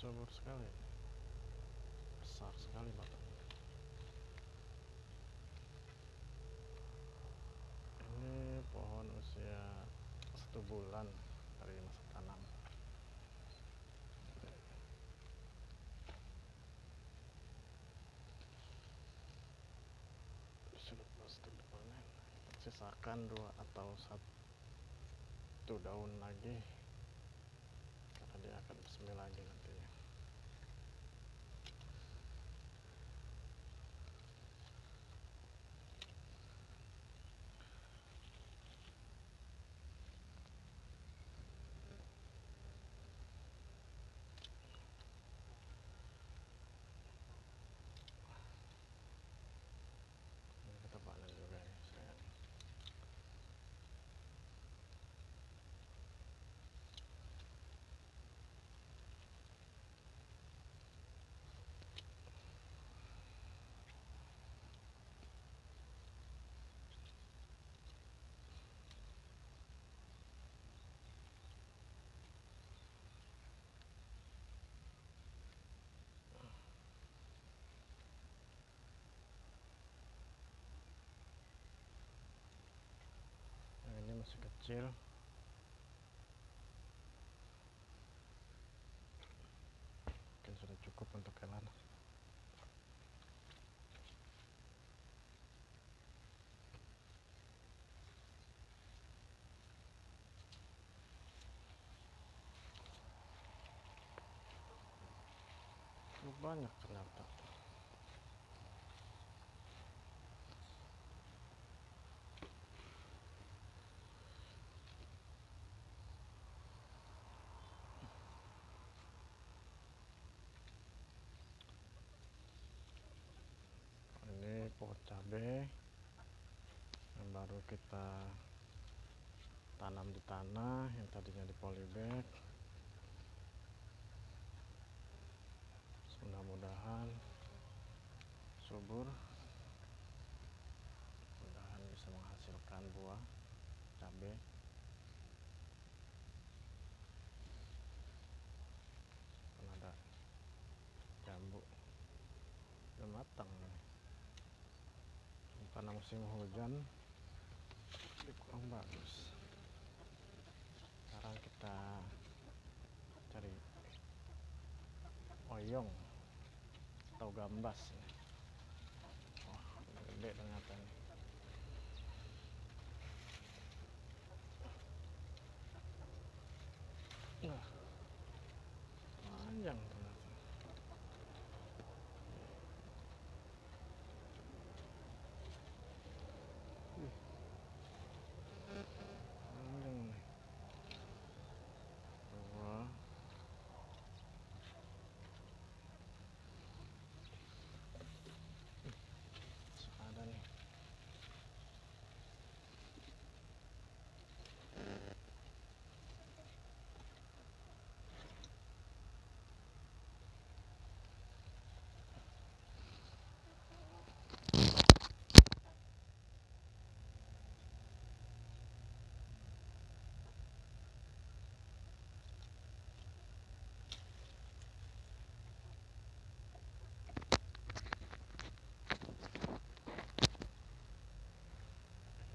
subur sekali. Besar sekali batangnya ini pohon usia satu bulan dari masa tanam. Sisakan dua atau satu daun lagi. Karena dia akan bersemi lagi nantinya ini kita panen juga ya sayang yang ini masih kecil. Mungkin sudah cukup untuk Oh, banyak ternyata ini pohon cabai yang baru kita tanam di tanah yang tadinya di polybag. Mudah-mudahan subur. Mudahan bisa menghasilkan buah cabai. Kan ada jambu udah matang karena musim hujan kurang bagus sekarang kita cari oyong atau gambas nih. wah gede ternyata nih Wah, panjang ternyata Wih. Panjang nih. Dua. Ih, masih ada nih.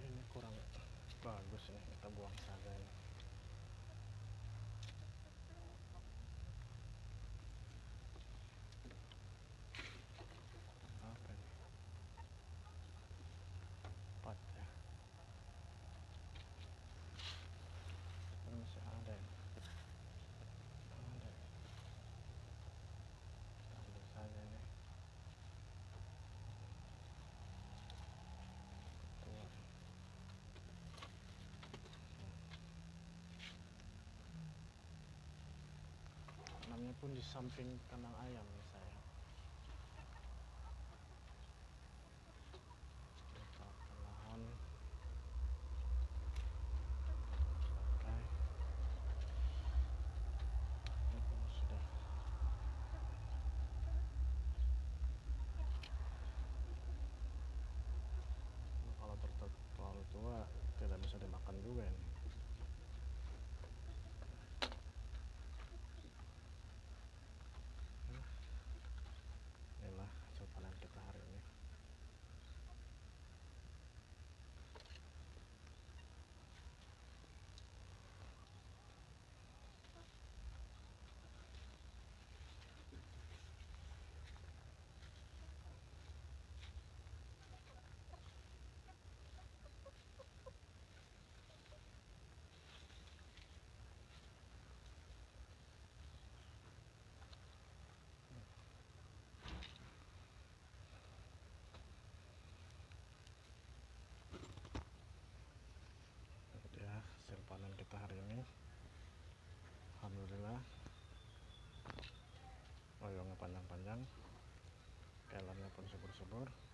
ini kurang bagus nih kita buang saja ini apa ini empat ya ini masih ada ya ada ya. kita ambil saja ini tua tanamnya pun di samping kandang ayam nih saya. Tidak bisa dimakan juga ini panjang-panjang helmnya pun subur-subur.